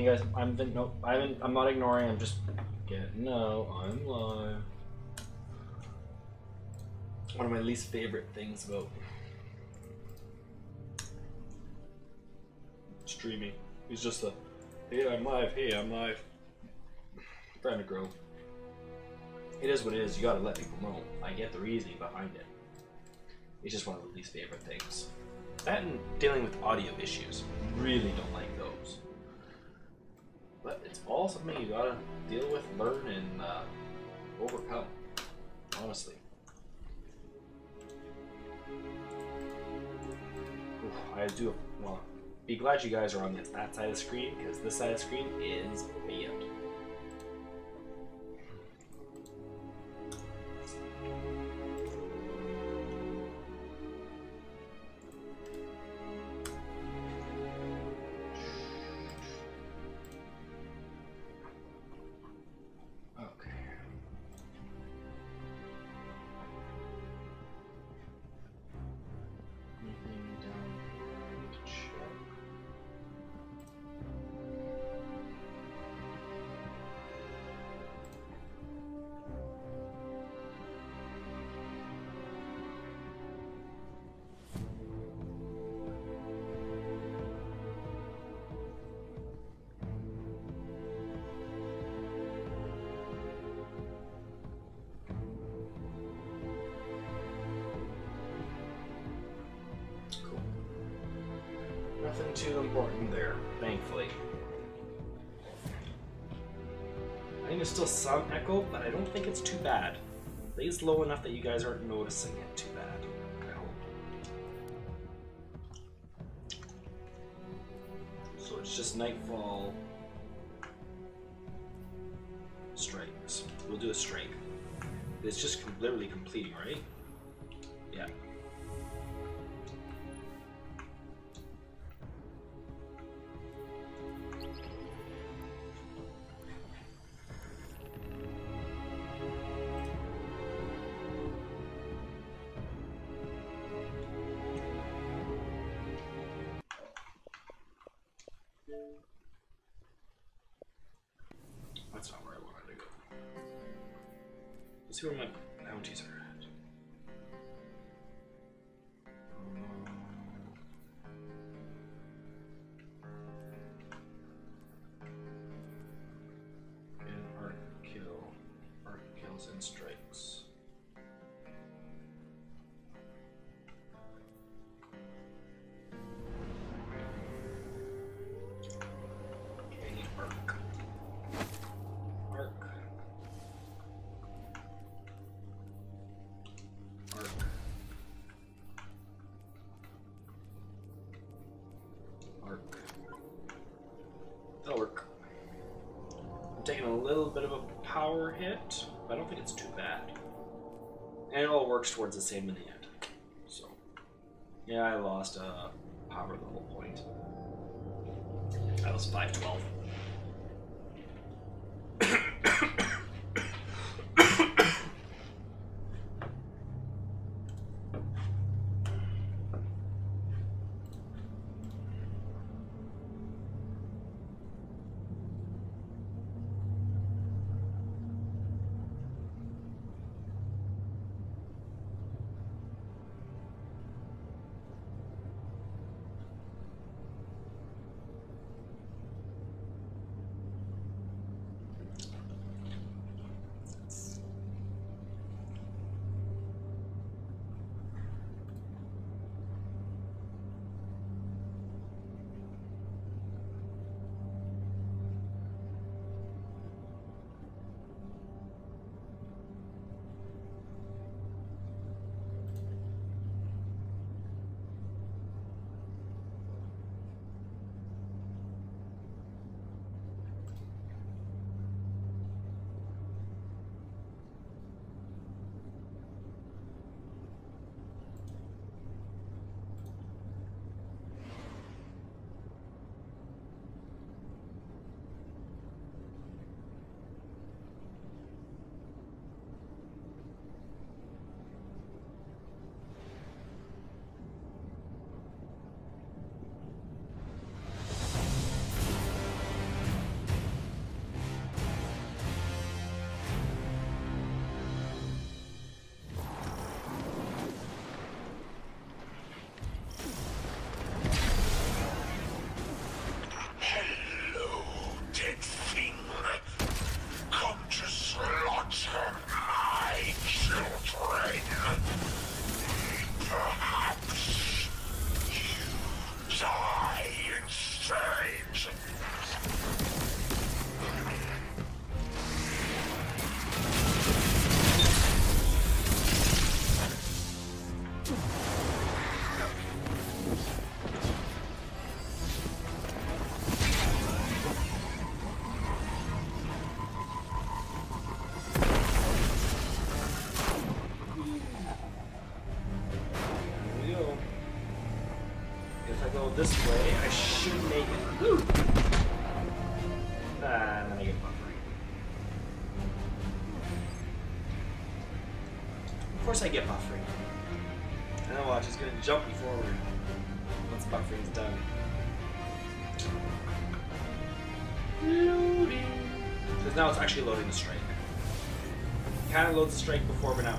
You guys, I'm no, I'm I'm not ignoring. I'm just getting no. I'm live. One of my least favorite things about streaming is just a hey, I'm live. Hey, I'm live. trying to grow. It is what it is. You gotta let people know. I get the reasoning behind it. It's just one of the least favorite things. That and dealing with audio issues. Really don't like those. Something you gotta deal with, learn, and uh, overcome. Honestly. Oof, I do. Well, be glad you guys are on that side of the screen because this side of the screen is banned. Think it's too bad. It's low enough that you guys aren't noticing it too bad. I hope. So it's just nightfall strikes. We'll do a strike. It's just literally completing, right? See where my bounties are at. Um, and arc kill. Arc kills and strikes. Power hit, I don't think it's too bad. And it all works towards the same in the end. So, yeah, I lost uh, power level point. That was 512. This way, I should make it. Woo! Ah, then I get buffering. Of course I get buffering. And then watch, it's gonna jump me forward once buffering's done. Loading. Because now it's actually loading the strike. Kind of loads the strike before, but not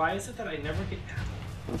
why is it that I never get ammo?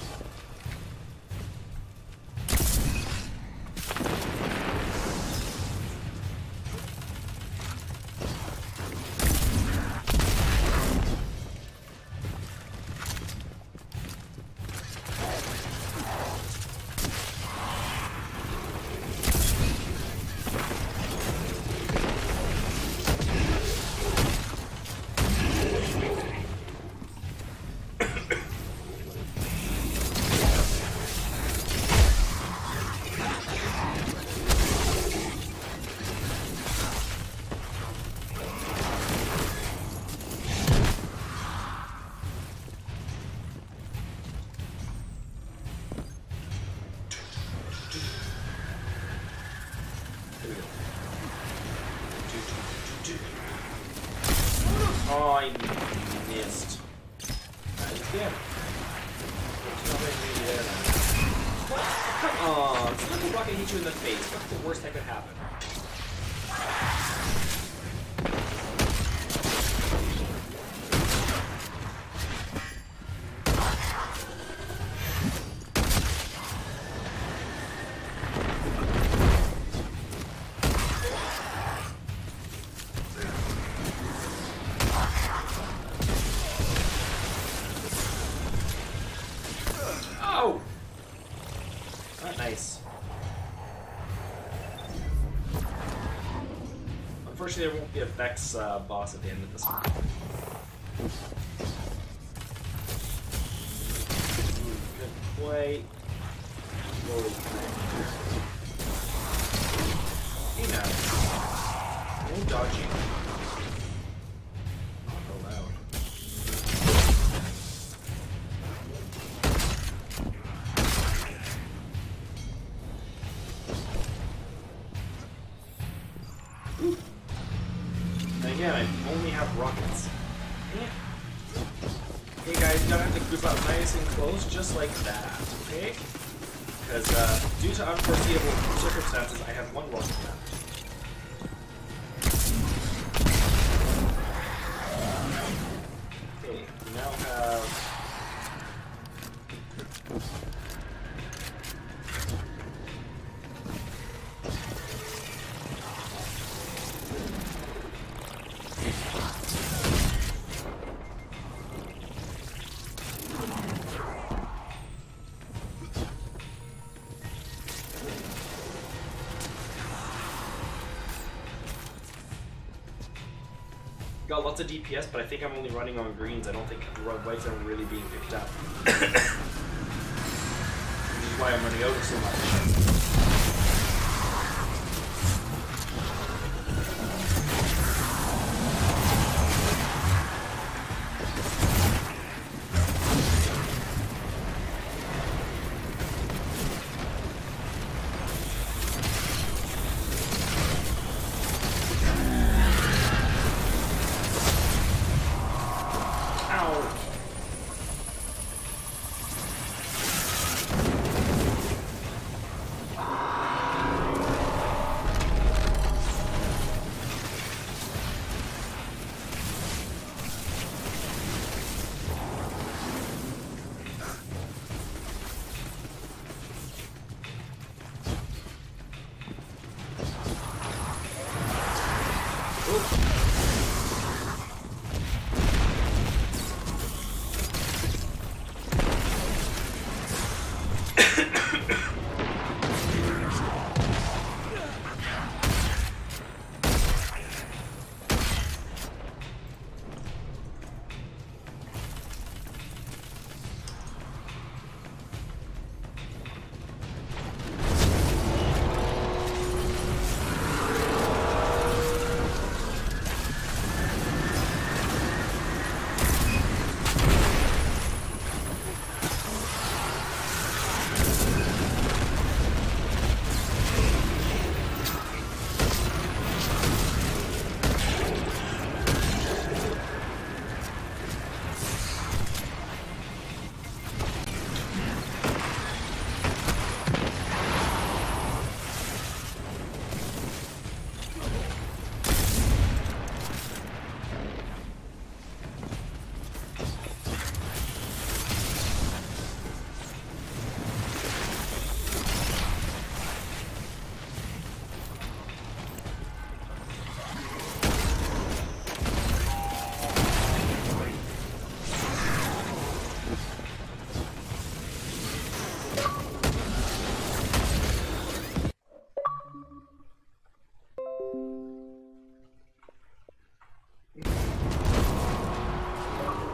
Unfortunately, there won't be a Vex uh, boss at the end of this one. Close, just like that, okay? Because uh, due to unforeseeable circumstances, I have one rocket left. Lots of DPS, but I think I'm only running on greens. I don't think whites are really being picked up. Which is why I'm running over so much.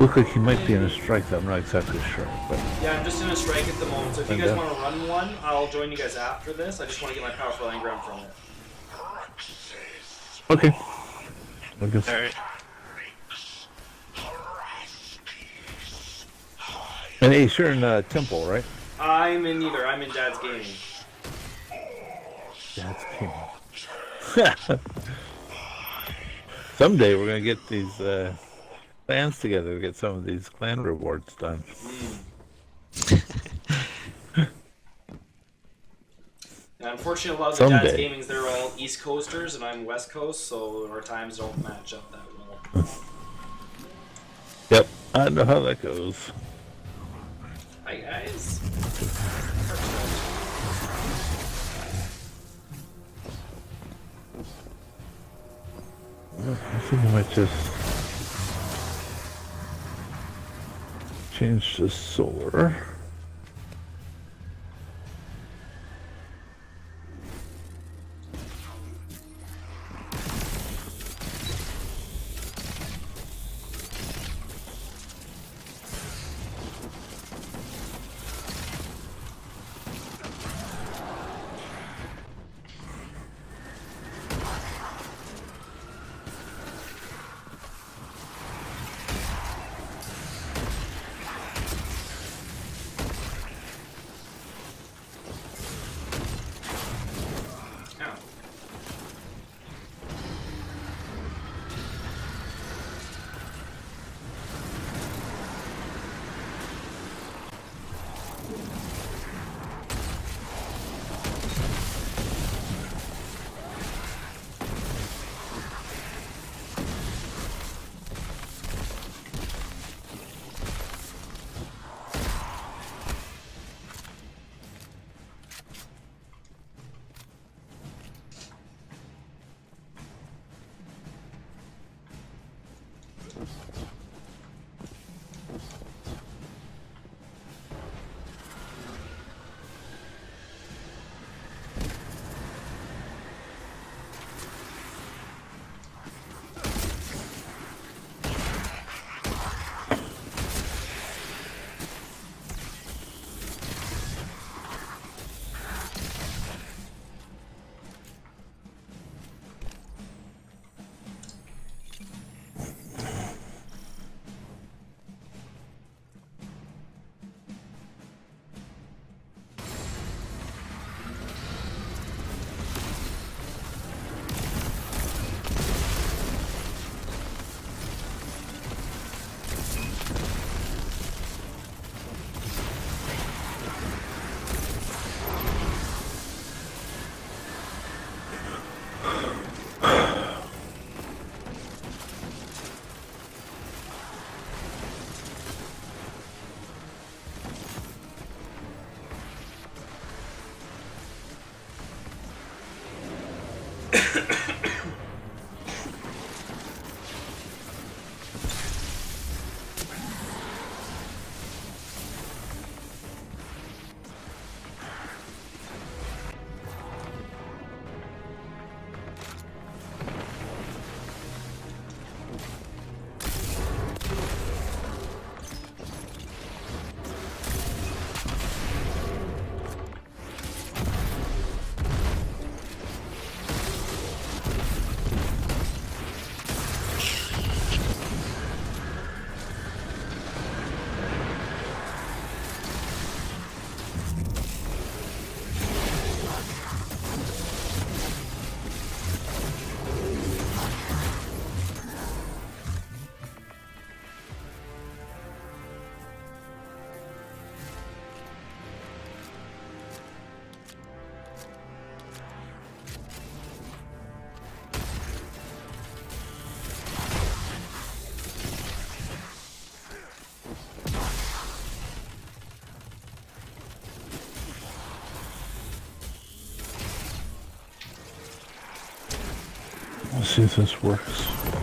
Look like he might be in a strike. I'm not exactly sure, but Yeah, I'm just in a strike at the moment. So if you guys uh, want to run one, I'll join you guys after this. I just want to get my powerful engram from it. okay. I guess Alright. And Ace, you're in uh, Temple, right? I'm in neither. I'm in Dad's gaming. That's king. Someday we're gonna get these uh, clans together to get some of these clan rewards done. And unfortunately, a lot of the Dad's gamings they're all East Coasters, and I'm West Coast, so our times don't match up that well. Yep, I know how that goes. Hi guys. I think I might just change to solar. See if this works.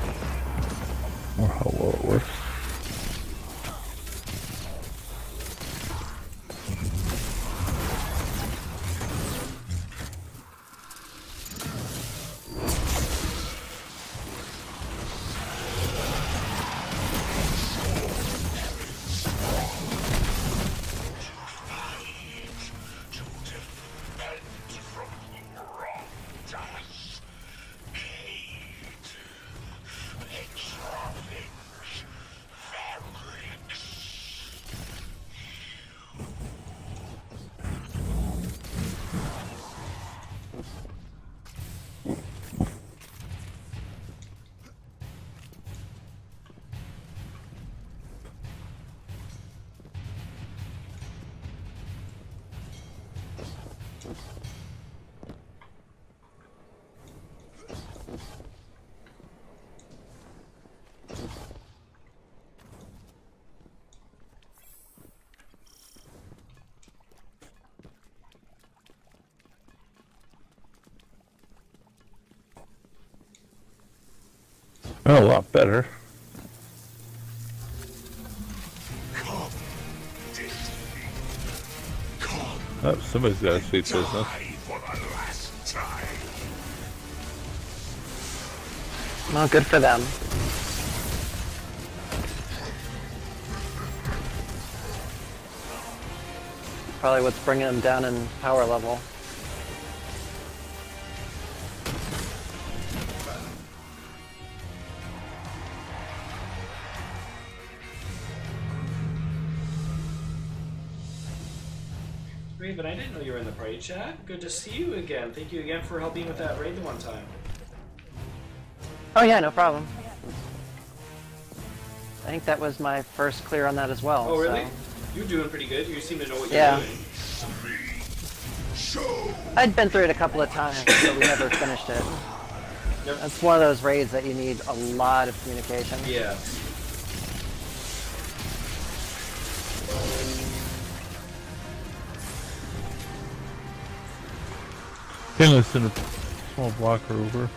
A lot better. Come. Come, Oh, somebody's got a sweet business. die for the last time. Well, good for them. Probably what's bringing them down in power level. Party chat. Good to see you again. Thank you again for helping with that raid the one time. Oh yeah, no problem. I think that was my first clear on that as well. Oh, really? so- You're doing pretty good. You seem to know what Yeah. you're doing. Show I'd been through it a couple of times, but we never finished it. Yep. That's one of those raids that you need a lot of communication. Yeah. Can listen to small blocker over.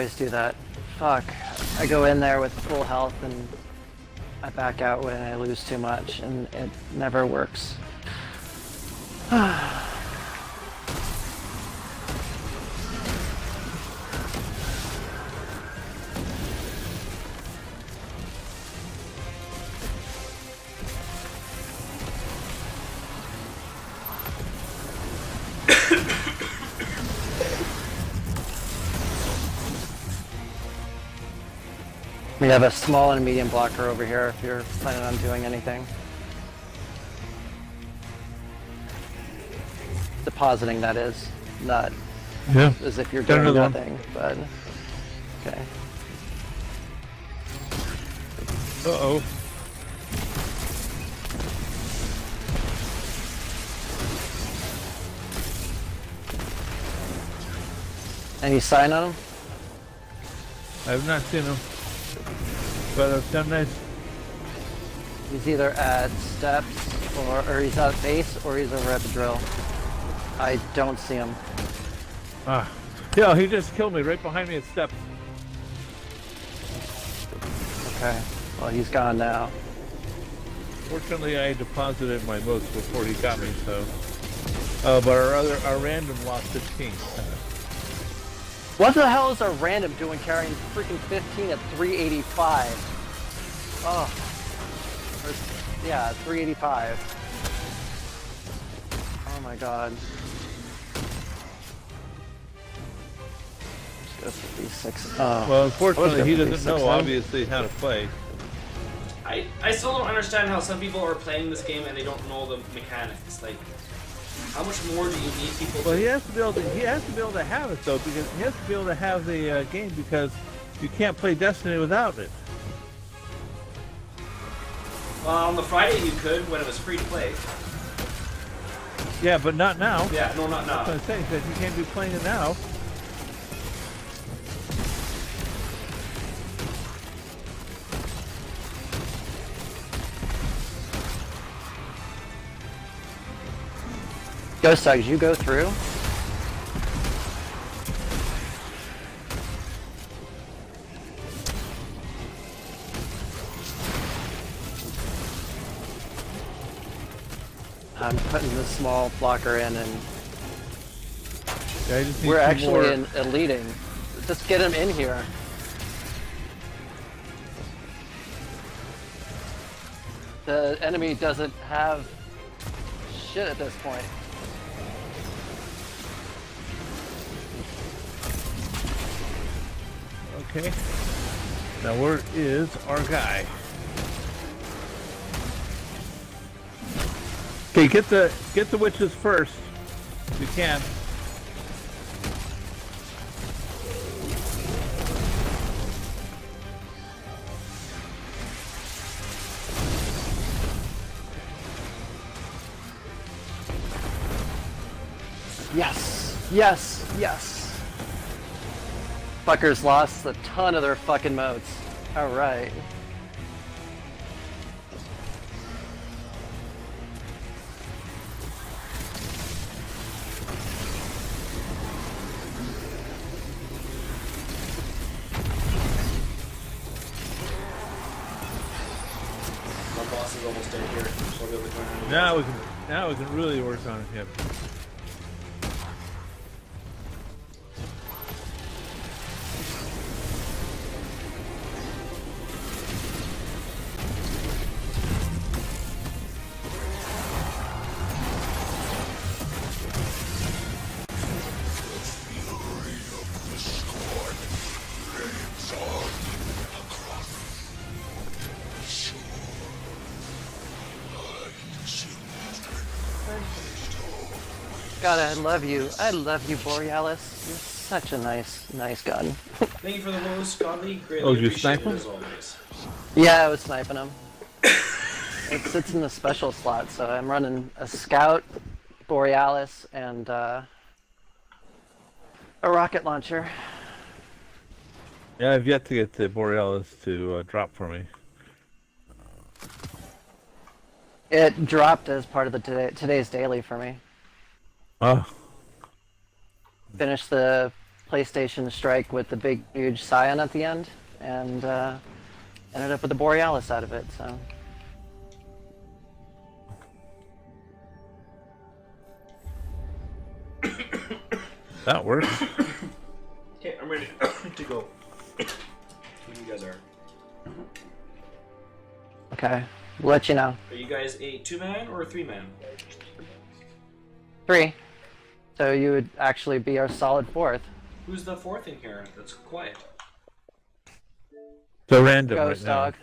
Always do that. Fuck. I go in there with full health and I back out when I lose too much and it never works. A small and medium blocker over here if you're planning on doing anything. Depositing, that is. Not Yeah. as if you're doing another one. nothing, but. Okay. Uh oh. Any sign on him? I have not seen him. I've done nice. He's either at steps or, or he's at base or he's over at the drill. I don't see him. Ah. Yeah, he just killed me right behind me at steps. Okay. Well, he's gone now. Fortunately, I deposited my motes before he got me, so. Uh, but our other, our random lost 15. What the hell is our random doing carrying freaking 15 at 385? Oh. Or, yeah, 385. Oh my god. Let's go for these six. Oh. Well, unfortunately, he doesn't know, then. obviously, how to play. I, I still don't understand how some people are playing this game and they don't know the mechanics. Like, how much more do you need people Well, to... he has to be able to. He has to be able to have it though, because he has to be able to have the uh, game because you can't play Destiny without it. Well, on the Friday you could when it was free to play. Yeah, but not now. Yeah, no, not That's what now. I'm saying. That you can't be playing it now. Ghost Dogs, you go through. I'm putting the small blocker in and Yeah, I just need we're actually more- in a leading. Just get him in here. The enemy doesn't have shit at this point. Okay. Now where is our guy? Okay, get the get the witches first. If you can. Yes! Yes! Yes! Fuckers lost a ton of their fucking motes. Alright. My Now we can now we can really work on him. Love you. I love you, Borealis. You're such a nice, nice gun. Thank you for the rose, Godly. Greatly Oh, you appreciate snipe him? as always. Yeah, I was sniping him. it sits in the special slot, so I'm running a scout, Borealis, and uh, a rocket launcher. Yeah, I've yet to get the Borealis to uh, drop for me. It dropped as part of the today, today's daily for me. Oh, Finished the PlayStation Strike with the big, huge Scion at the end, and uh, ended up with the Borealis out of it. So that works. Okay, I'm ready to go. Who you guys are? okay, we'll let you know. Are you guys a two man or a three man? Three. So you would actually be our solid fourth. Who's the fourth in here? That's quiet. So random Ghost right now. dog.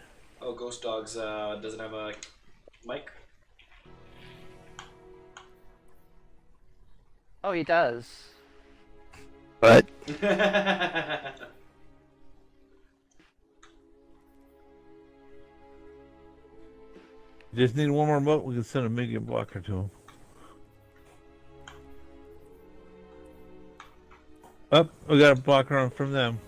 Oh, Ghost Dogs uh, doesn't have a mic. Oh, he does. But just need one more mote. We can send a medium blocker to him. Up, we got a blocker on from them.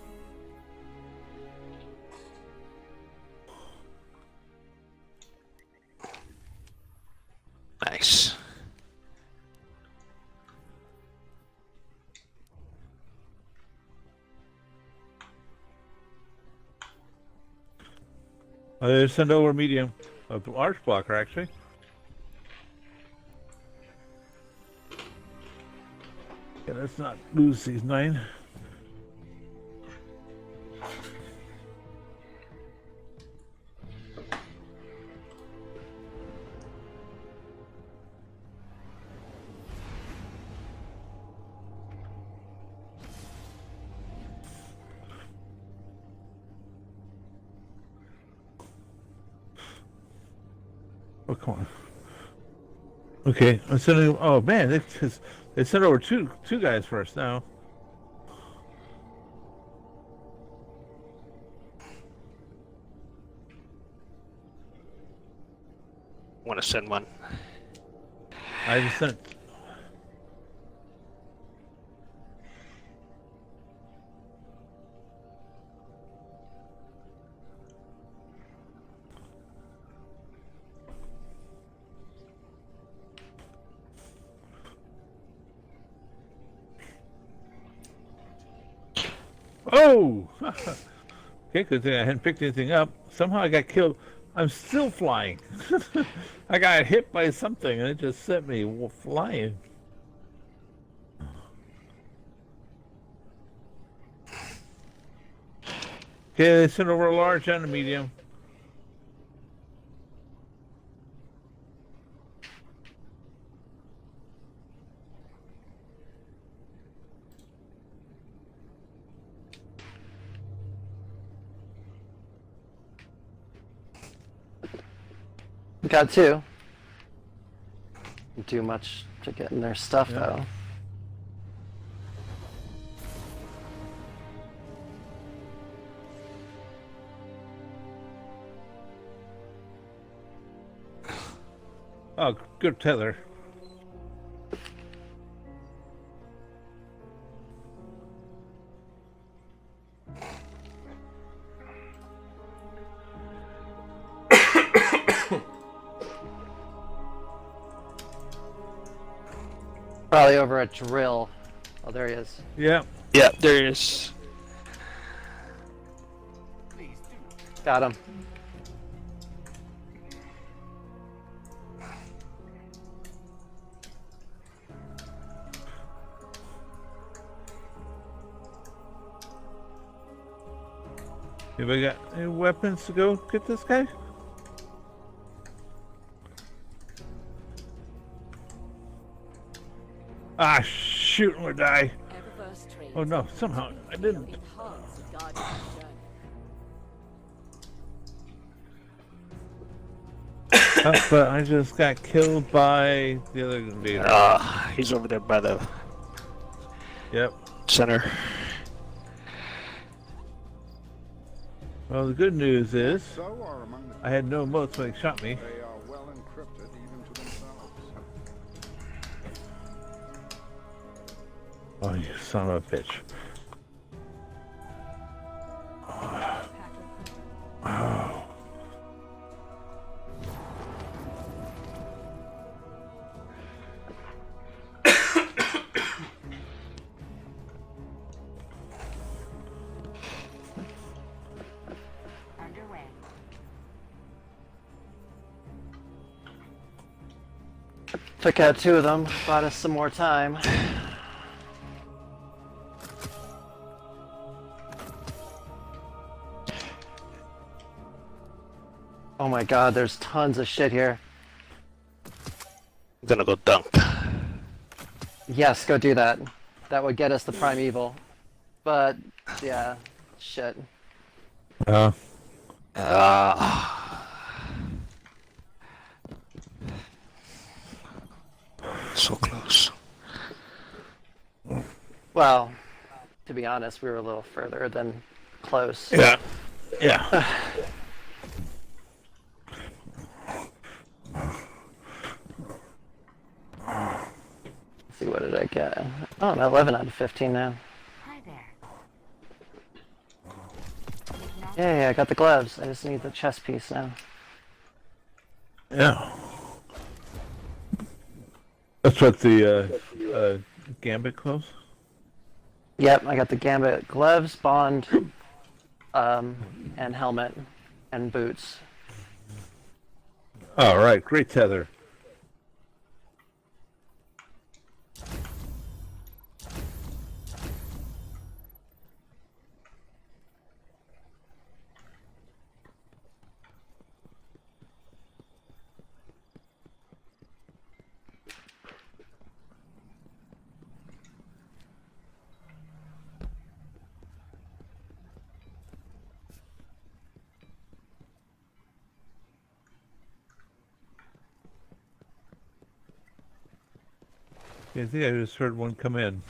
Nice. Uh, send over medium, a large blocker actually. Yeah, let's not lose these nine. Oh, come on. Okay, I'm sending. Oh man, they just they sent over two two guys first now. Want to send one? I just sent. Oh! okay, thing I hadn't picked anything up. Somehow I got killed. I'm still flying. I got hit by something and it just sent me flying. Okay, they sent over a large and a medium. Got two. do much to get in their stuff Yeah. though. Oh, good tether. Probably over a drill. Oh, there he is. Yeah. Yeah, there he is. Got him. Have I got any weapons to go get this guy? Ah, shoot, I'm gonna die. Oh no, somehow I didn't. enhance the Guardian's journey. Uh, but I just got killed by the other invader. Ah, he's over there by the Yep. center. Well, the good news is So are among the I had no motes when he shot me. Oh, you son of a bitch. Underway. Took out two of them. Bought us some more time. God, there's tons of shit here. I'm gonna go dunk. Yes, go do that. That would get us the primeval. But, yeah, shit. Oh. Ah. So close. Well, to be honest, we were a little further than close. Yeah. Yeah. Let's see, what did I get? Oh, I'm 11 out of 15 now. Hi there. Yeah, yeah, I got the gloves. I just need the chest piece now. Yeah. That's what the uh, uh, gambit clothes. Yep, I got the gambit gloves, bond, um, and helmet, and boots. All right, great tether. I think I just heard one come in.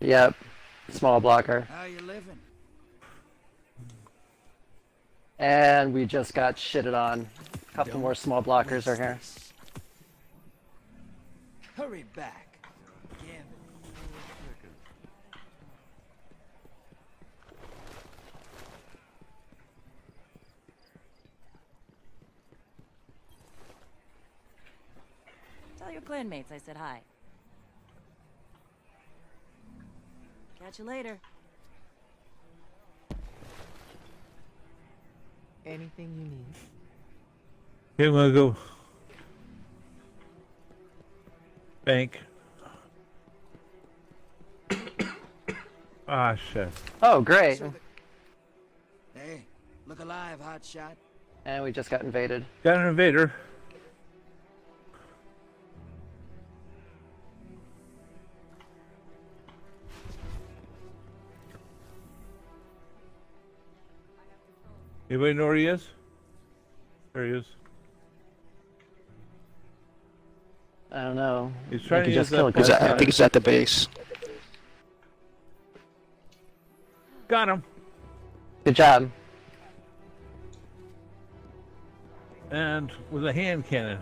Yep, small blocker. How you living? And we just got shitted on. A couple more small blockers are here. Hurry back. Tell your clanmates I said hi. Catch you later. Anything you need. Okay, I'm gonna go. Bank. ah, shit. Oh, great. Hey, look alive, hotshot. And we just got invaded. Got an invader. Anybody know where he is? There he is. I don't know. He's trying to just kill killed that. I think he's at the base. Got him. Good job. And with a hand cannon.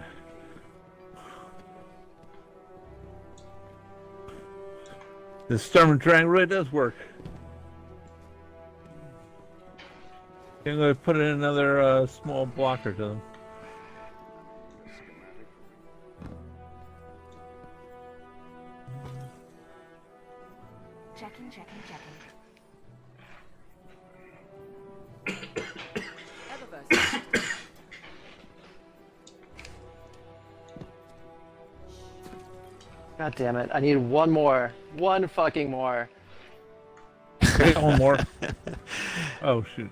The Storm Dragon really does work. I'm going to put in another uh, small blocker to them. Checking, checking, checking. Eververse. God damn it. I need one more. One fucking more. One more. Oh, shoot.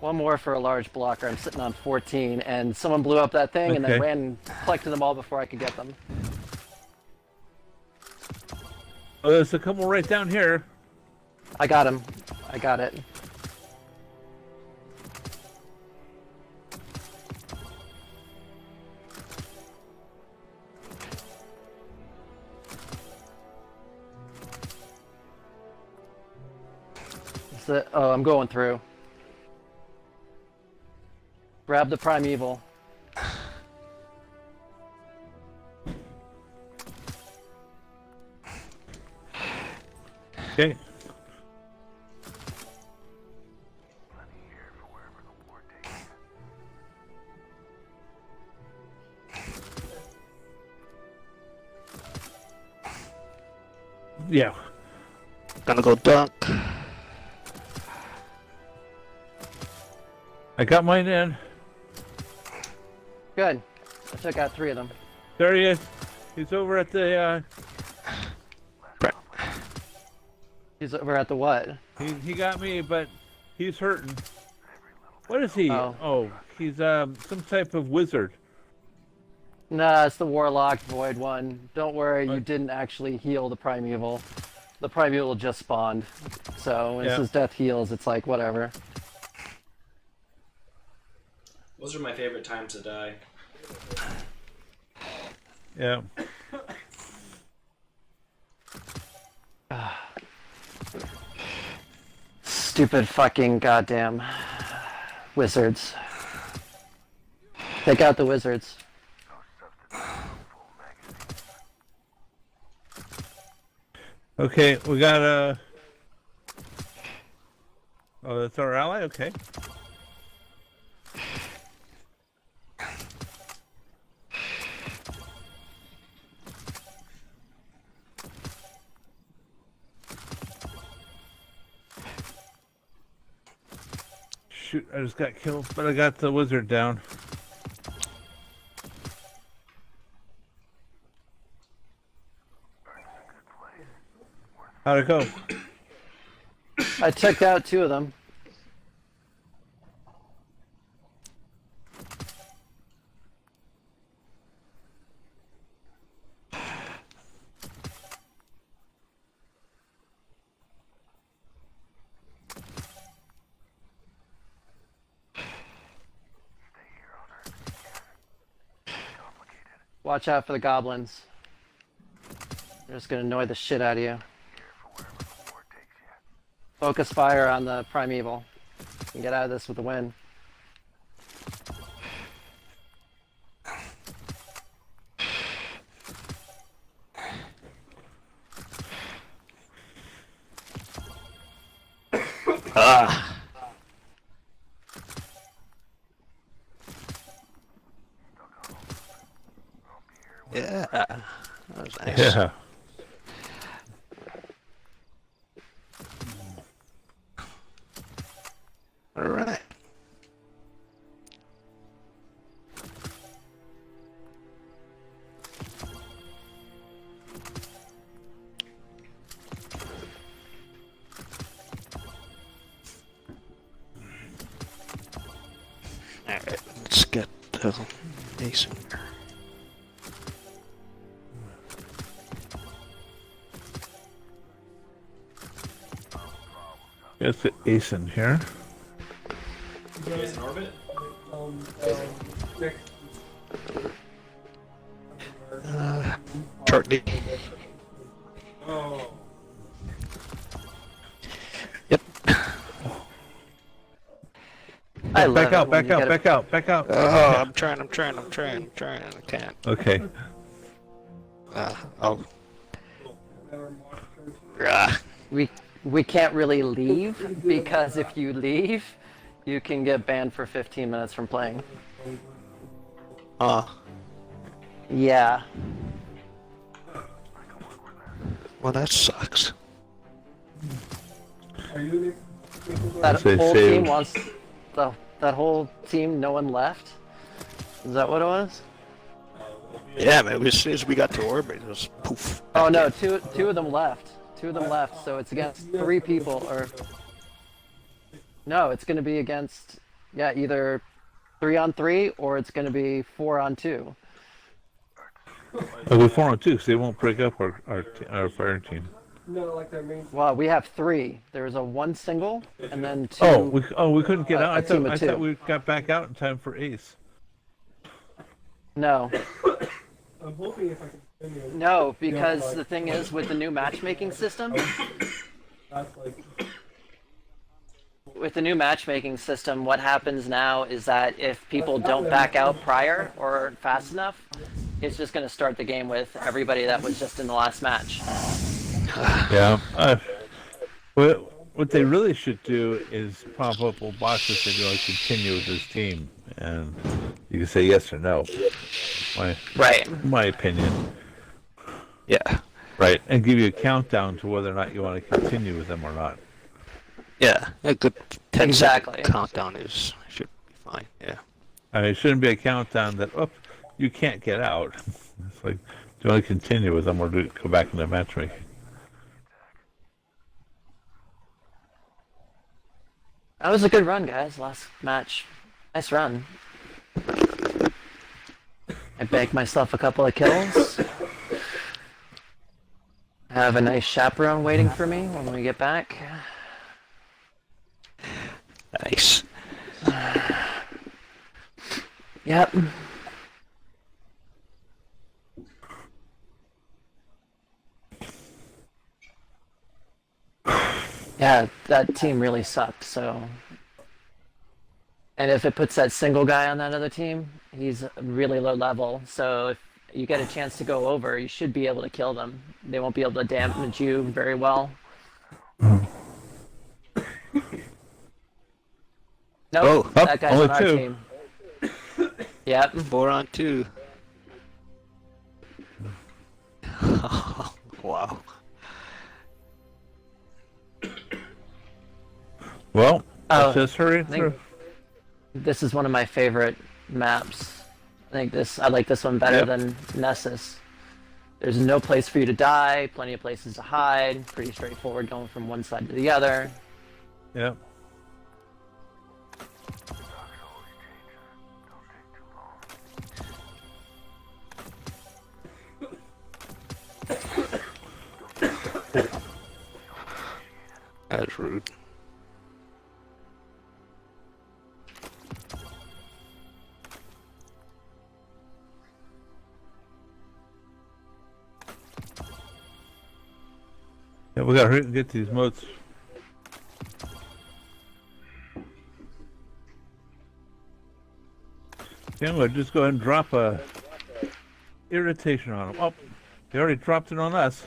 One more for a large blocker. I'm sitting on 14, and someone blew up that thing and then ran and collected them all before I could get them. Oh, there's a couple right down here. I got him. I got it. Is it- oh, I'm going through. Grab the primeval. Okay. Yeah. Gonna go dunk. I got mine in. Good. I took out three of them. There he is. He's over at the, uh, Right. He's over at the what? he, he got me, but he's hurting. What is he? Oh. oh he's, um, some type of wizard. Nah, it's the Warlock Void one. Don't worry, you didn't actually heal the Primeval. The Primeval just spawned. So when Yeah. it says death heals, it's like whatever. Those are my favorite times to die. Yeah. Stupid fucking goddamn wizards. Take out the wizards. Okay, we got a. Oh, that's our ally. Okay. I just got killed, but I got the wizard down. How'd it go? I took out two of them. Watch out for the goblins. They're just gonna annoy the shit out of you. Focus fire on the primeval. And get out of this with a win. Alright, let's get the ace in here. Get the ace in here. In orbit? Um, uh, Chartney. I love back out, back out, back out, back out. Oh, I'm trying, I'm trying, I'm trying, I'm trying. I can't. Okay. Uh, I'll. Ah, We we can't really leave because if you leave, you can get banned for 15 minutes from playing. uh, Yeah. well, that sucks. That whole team wants the that whole team. No one left. Is that what it was? Yeah, man. As soon as we got to orbit, it was poof. Oh no, two two of them left. Two of them left. So it's against three people or. No, it's going to be against yeah either three on three or it's going to be four on two. Oh, we're four on two, so they won't break up our our, t- our fire team. Well, we have three. There's a one single and then oh, two. Oh, we oh we couldn't get a- out. I a team thought I two. thought we got back out in time for Ace. No. I'm hoping if I can. Continue. No, because the thing is with the new matchmaking system. With the new matchmaking system, what happens now is that if people don't back out prior or fast enough, it's just going to start the game with everybody that was just in the last match. Yeah. Uh, what what they really should do is pop up a box that says, "Do I continue with this team?" And you can say yes or no. My Right. my opinion. Yeah, Right. And give you a countdown to whether or not you want to continue with them or not. yeah. A good 10 Exactly. countdown is should be fine. Yeah. I mean, it shouldn't be a countdown that, oh, you can't get out. It's like, do you want to continue with them or do you go back into matchmaking? That was a good run, guys. Last match. Nice run. I bagged myself a couple of kills. I have a nice chaperone waiting for me when we get back. Nice. Yep. Yeah, that team really sucked, so. And if it puts that single guy on that other team, he's really low level. So if you get a chance to go over, you should be able to kill them. They won't be able to damage you very well. Oh, nope, Oh, that guy's only on our two. team. Yep. Four on two. wow. Well, Oh, let's just hurry through. This is one of my favorite maps. I think this I like this one better Yep. than Nessus. There's no place for you to die, plenty of places to hide, pretty straightforward going from one side to the other. Yeah. That's rude. Yeah, we gotta get these motes. Yeah, I'm gonna just go ahead and drop a irritation on them. Oh, they already dropped it on us.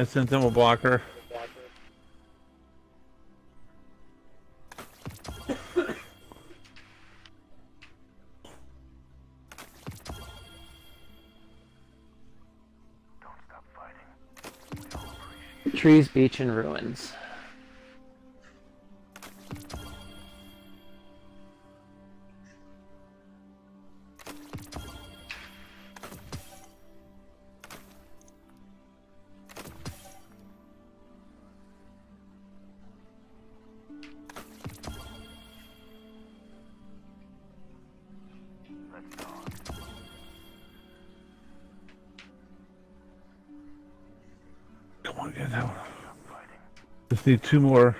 Yeah, I sent them a blocker. Trees, beach, and ruins. Need two more.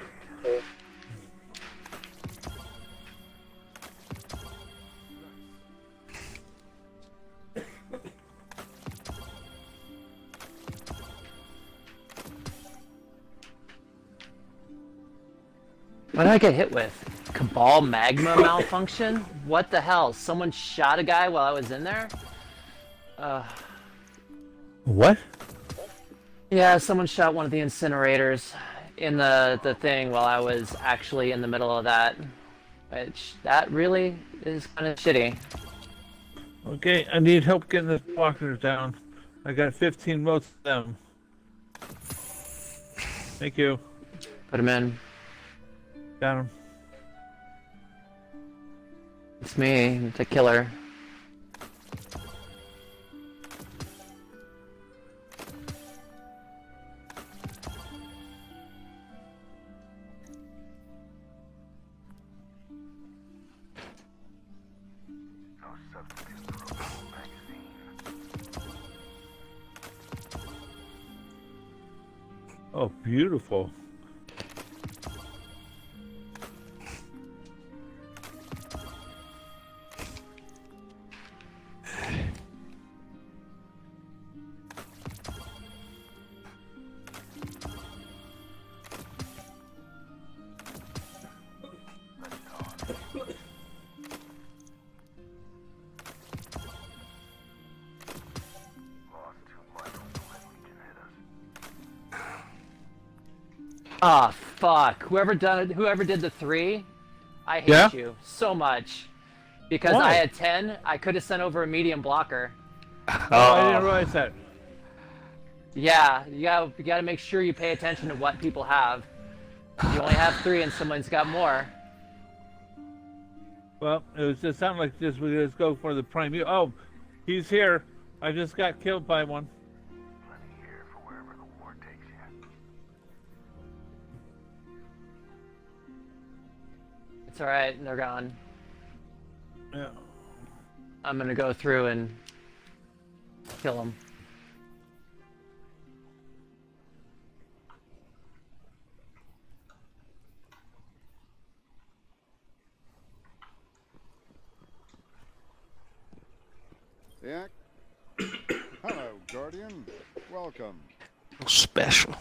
What did I get hit with? Cabal magma malfunction? What the hell? Someone shot a guy while I was in there? Uh, What? yeah, someone shot one of the incinerators in the, the thing while I was actually in the middle of that. Which, that really is kind of shitty. Okay, I need help getting the walkers down. I got 15 most of them. Thank you. Put him in. Got him. It's me, the killer. Beautiful. Whoever done whoever did the three, I hate Yeah? you so much. Because Why? I had ten, I could have sent over a medium blocker. Oh. oh, I didn't realize that. Yeah, you gotta you gotta make sure you pay attention to what people have. You only have three and someone's got more. Well, it was just sounded like just we just go for the prime. Oh, he's here. I just got killed by one. It's alright, they're gone. Yeah. I'm gonna go through and kill them. Yeah. Hello, Guardian. Welcome. Special.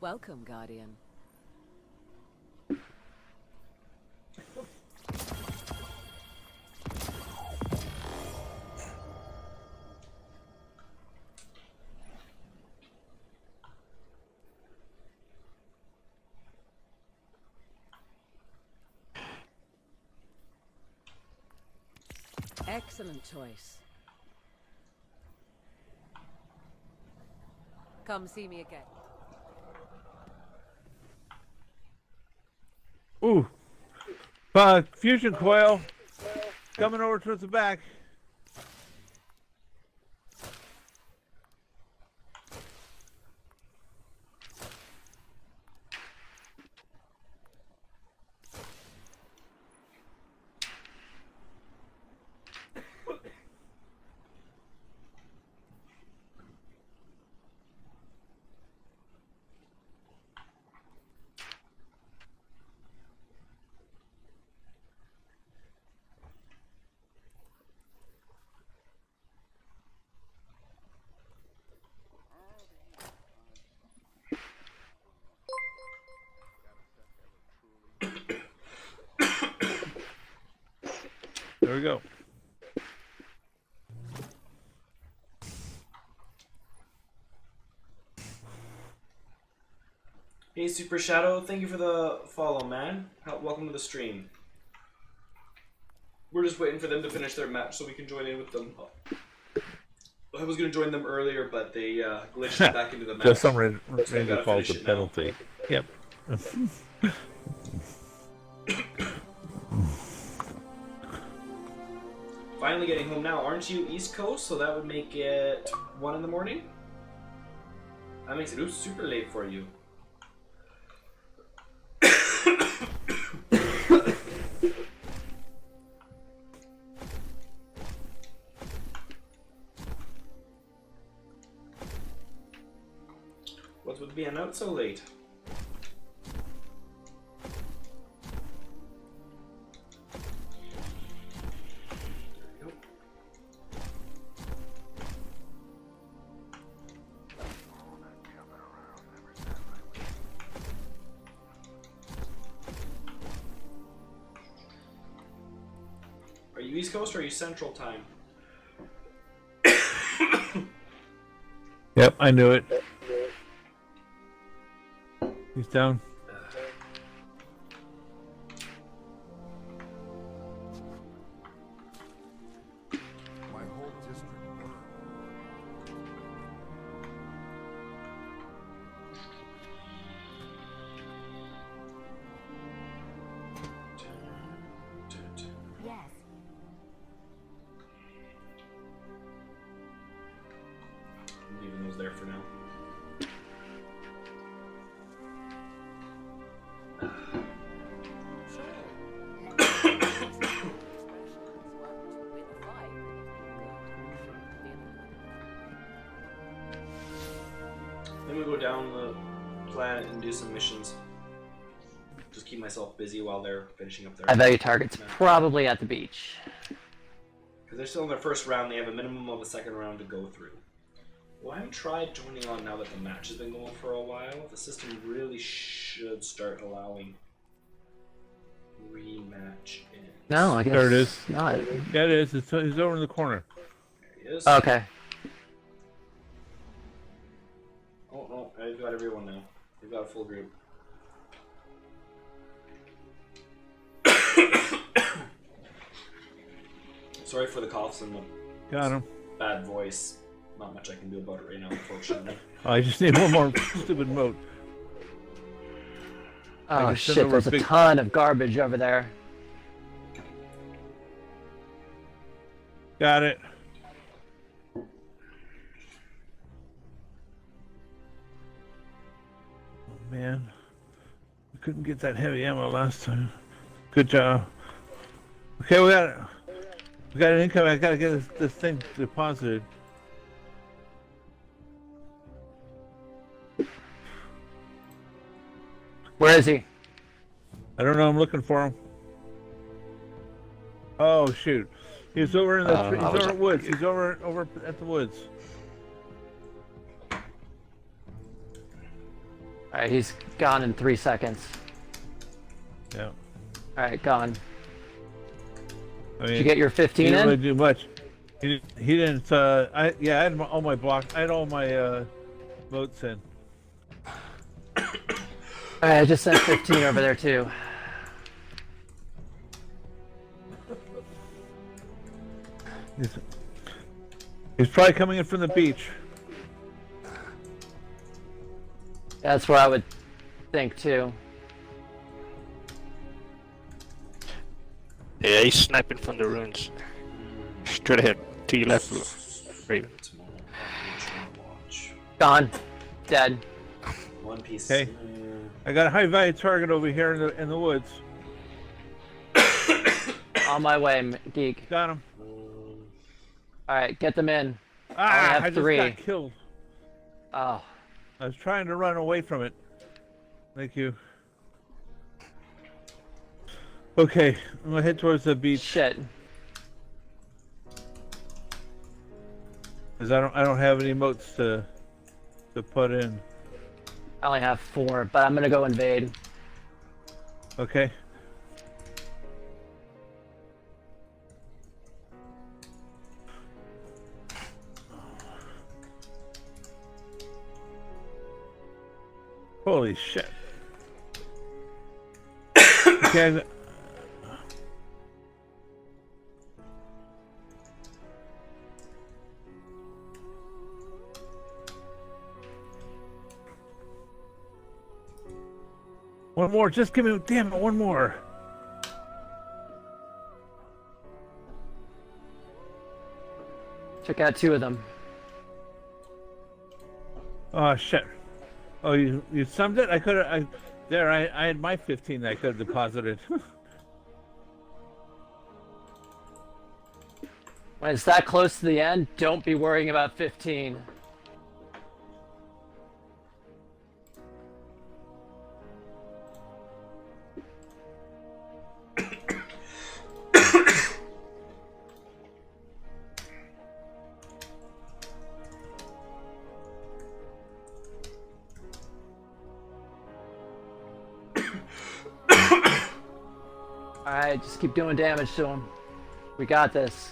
Welcome, Guardian. Excellent choice. Come see me again. Ooh. Uh, fusion coil coming over towards the back. There we go. Hey, Super Shadow, thank you for the follow, man. Welcome to the stream. We're just waiting for them to finish their match so we can join in with them. I was gonna join them earlier, but they uh, glitched back into the match. Just some rain, So I falls finish a it now. penalty. Yep. Finally getting home now. Aren't you East Coast? So that would make it one in the morning. That makes it super late for you. Out so late? Are you East Coast or are you Central Time? Yep, I knew it. He's down. Finishing up their. High value targets probably at the beach. Because they're still in their first round, they have a minimum of a second round to go through. Well, I haven't tried joining on now that the match has been going for a while. The system really should start allowing rematch in. No, I guess There it is. not. Yeah, it is. It's, he's over in the corner. There he is. Okay. Sorry for the coughs and the Got him. bad voice. Not much I can do about it right now, unfortunately. Oh, I just need one more stupid mote. Oh shit, there's a big- ton of garbage over there. Got it. Oh, man. I couldn't get that heavy ammo last time. Good job. Okay, we got it. We got an income. I gotta get this, this thing deposited. Where is he? I don't know. I'm looking for him. Oh shoot! He's over in the. Uh, he's over at woods. He's over over at the woods. Alright, he's gone in three seconds. Yeah. Alright, gone. I mean, Did you get your he 15 didn't really do much. He didn't. He didn't. Uh, I yeah. I had my, all my block. I had all my uh, votes in. Alright, I just sent 15 over there too. He's, he's probably coming in from the beach. That's what I would think too. Yeah, he's sniping from the ruins. Straight ahead to your left, Raven. Tomorrow, Gone. Dead. One piece. Okay. I got a high value target over here in the in the woods. On my way, geek. Got him. Alright, get them in. Ah, have I just three. got killed. Oh. I was trying to run away from it. Thank you. Okay, I'm gonna head towards the beach Shit. because I don't I don't have any motes to to put in. I only have four, but I'm gonna go invade. Okay. Holy shit. okay, One more, just give me, damn it, one more. Took out two of them. Oh shit. Oh, you you summed it? I could have. I there. I I had my fifteen. That I could have deposited. When it's that close to the end, don't be worrying about 15. Just keep doing damage to him. We got this.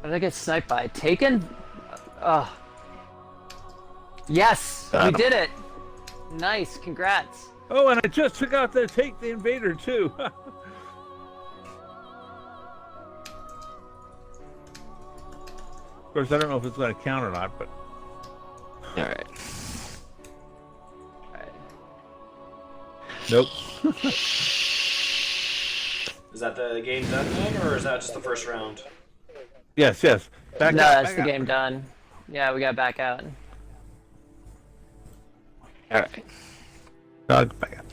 What did I get sniped by? Taken? Ugh. Yes! We him. did it! Nice, congrats. Oh, and I just forgot to take the invader too. of course, I don't know if it's going to count or not, but nope. Is that the game done then, or is that just the first round? Yes, yes. Back no, up, that's back the up. game done. Yeah, we got back out. Alright. Dog, back up.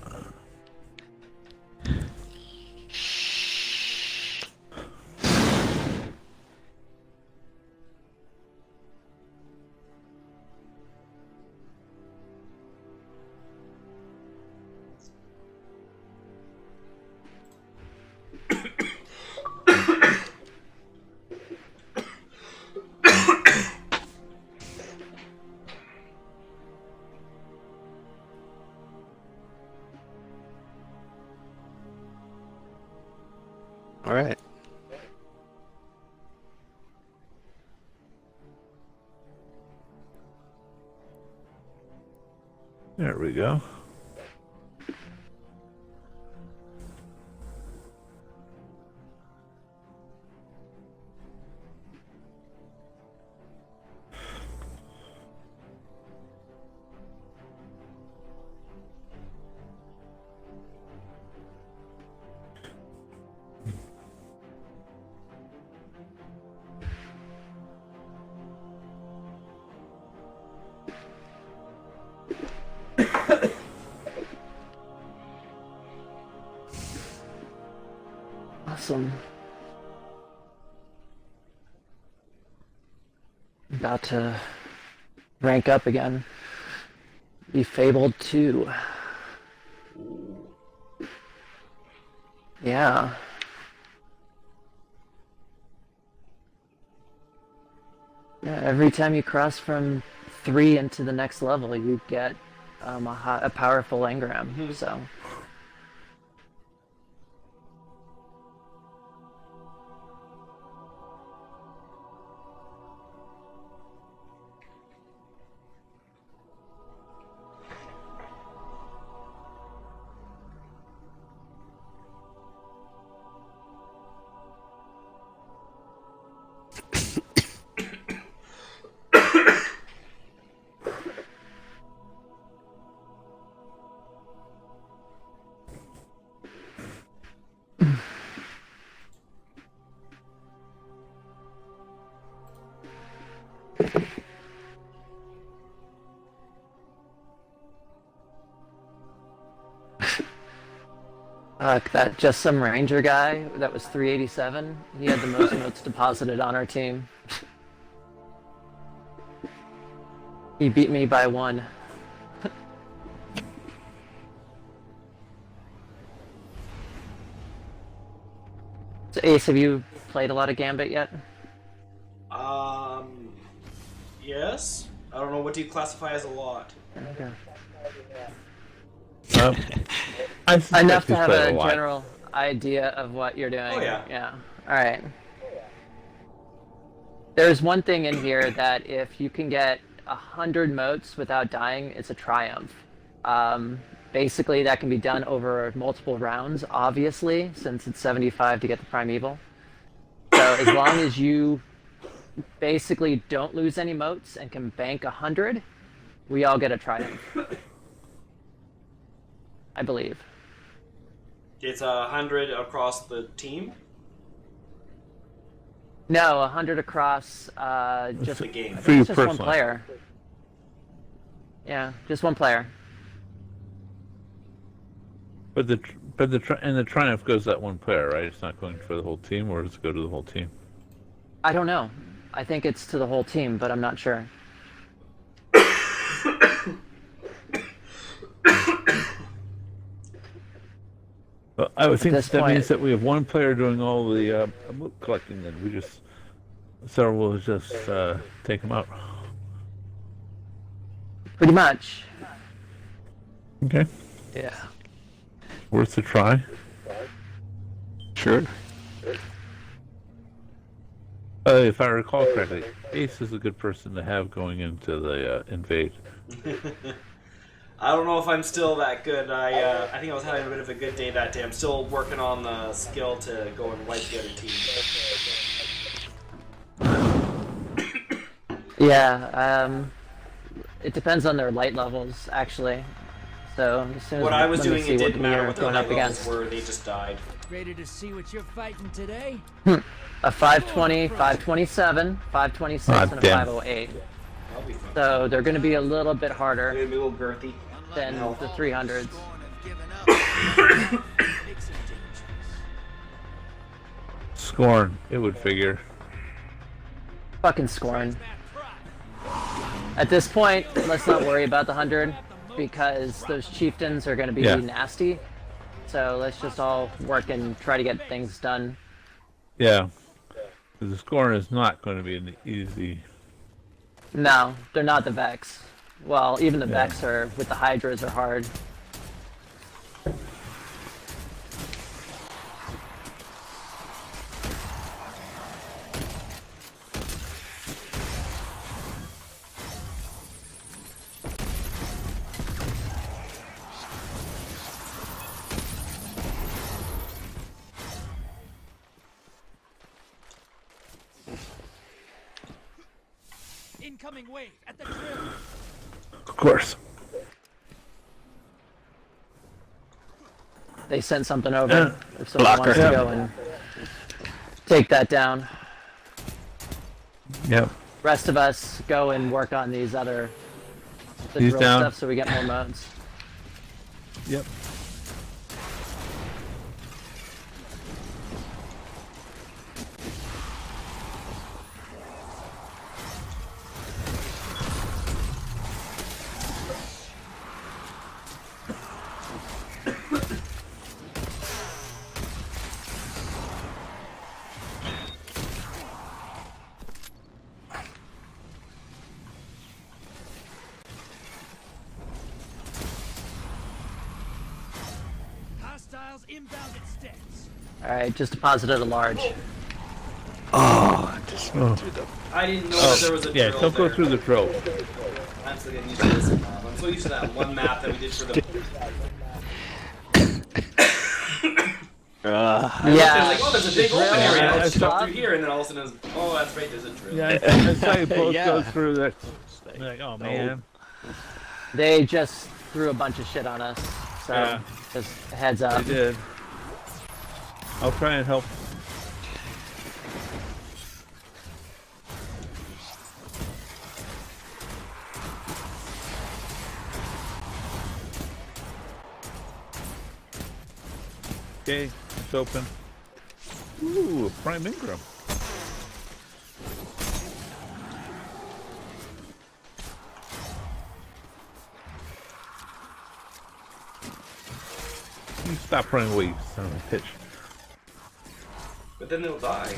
About to rank up again. Be Fabled 2. Yeah. Yeah, every time you cross from 3 into the next level, you get um, a, hi- a powerful engram, so... Fuck, that just some ranger guy that was 387. He had the most motes deposited on our team. He beat me by one. so Ace, have you played a lot of Gambit yet? Um, yes. I don't know what do you classify as a lot. Okay. Um, I suspect Enough to have played a general idea of what you're doing. Oh, yeah. Yeah. All right. There's one thing in here that if you can get a hundred motes without dying, it's a triumph. Um, basically, that can be done over multiple rounds. Obviously, since it's 75 to get the primeval. So as long as you basically don't lose any motes and can bank a hundred, we all get a triumph. I believe. It's a hundred across the team. No, a 100 across, uh, just, The game. For you just one personally. player. Yeah, just one player. But the but the and the triumph goes that one player, right? It's not going for the whole team, or does it go to the whole team? I don't know. I think it's to the whole team, but I'm not sure. Well, I would think that point- means that we have one player doing all the uh, loot collecting, and we just Sarah will just uh, take them out. Pretty much. Okay. Yeah. Worth a try. Sure. Uh, if I recall correctly, Ace is a good person to have going into the uh, invade. I don't know if I'm still that good. I uh, I think I was having a bit of a good day that day. I'm still working on the skill to go and wipe the other team. Yeah, um, it depends on their light levels, actually. So as soon as What I was doing, it didn't we matter are what their going light up levels against. were. They just died. Ready to see what you're fighting today? A 520, 527, 526, Ah, and a 508. So they're going to be a little bit They're harder gonna be a little girthy. Than the 300s. Scorn, it would figure. Fucking Scorn. At this point, let's not worry about the 100 because those chieftains are going to be Yeah. nasty. So let's just all work and try to get things done. Yeah. 'Cause The scorn is not going to be an easy. No, they're not the Vex. Well, even the Yeah. Vex are with the Hydras are hard. Incoming wave at the drill. Of course. They sent something over. Yeah. If someone wants to Yeah. go and take that down. Yep. Rest of us go and work on these other the He's down. stuff so we get more motes. Yep. Hostiles inbound at steps. Alright, just deposited a large. Oh, just Oh. through the I didn't know that there was a Yeah, drill don't go there. through the drill. I'm still getting used to this map. I'm so used to that one map that we did for the. Uh, I was Yeah. like, oh, there's a big drill open area. Yeah, Let's I jump through here, and then all of a sudden, it's, oh, that's right. There's a drill. Yeah, I, I you both Yeah. go through that. Like, oh man. They just threw a bunch of shit on us. So Yeah. just heads I up. did. I'll try and help. Okay, it's open. Ooh, Prime Ingram. You stop running away, son of a bitch. But then they'll die.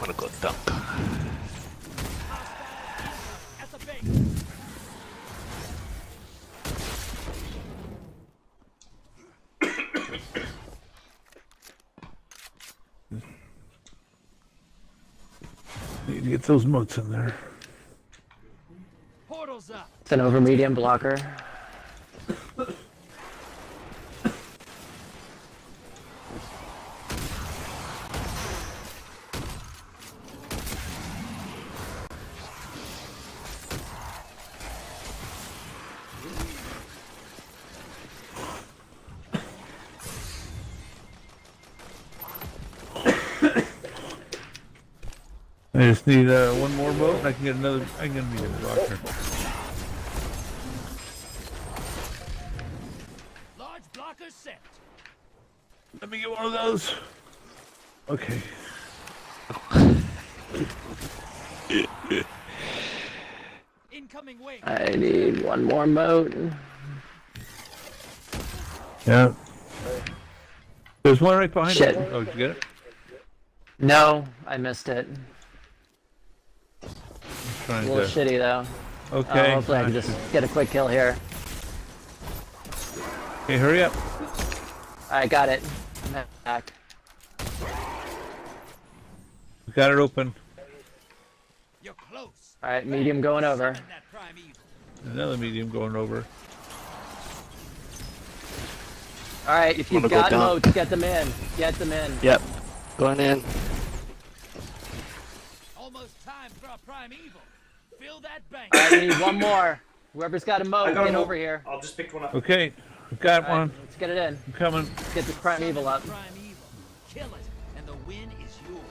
wanna go dunk. At the base. Need to get those motes in there. Portals up. It's an over medium blocker. I just need uh, one more mote and I can get another. I can get a medium blocker. Large blocker set. Let me get one of those. Okay. Incoming wave. I need one more mote. Yeah. There's one right behind Shit. it. Oh, did you get it? No, I missed it. Trying A little to. shitty though. Okay. Uh, hopefully I can nice. just get a quick kill here. Okay, hurry up. Alright, got it. I'm back. We got it open. You're close. Alright, medium going over. Summon that prime evil. Another medium going over. Alright, if you've Wanna go got down. motes, get them in. Get them in. Yep. Going in. Almost time for a Primeval. Fill that bank. Alright, we need one more. Whoever's got a mote, I got a get mote. over here. I'll just pick one up. Okay, we got Alright, one. let's get it in. I'm coming. Let's get this Primeval up. Prime evil. Kill it, and the win is yours.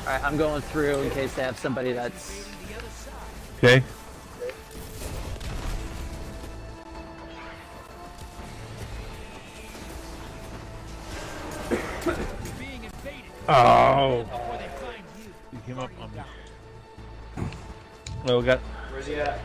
Alright, I'm going through in case they have somebody that's. Invading the other side. Okay. You're being invaded Oh, before they find you. he came up on me. Well, we got Where's he at?